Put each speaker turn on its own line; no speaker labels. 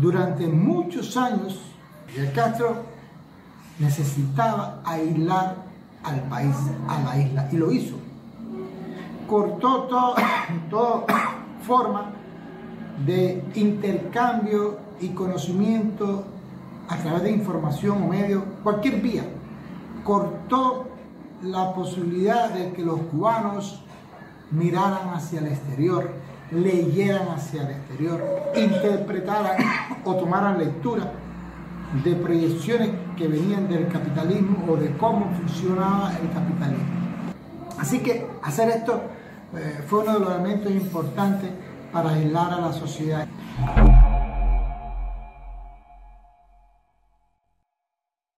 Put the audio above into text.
Durante muchos años, Fidel Castro necesitaba aislar al país, a la isla, y lo hizo. Cortó toda forma de intercambio y conocimiento a través de información o medios, cualquier vía. Cortó la posibilidad de que los cubanos miraran hacia el exterior, leyeran hacia el exterior, interpretaran o tomaran lectura de proyecciones que venían del capitalismo o de cómo funcionaba el capitalismo. Así que hacer esto eh, fue uno de los elementos importantes para aislar a la sociedad.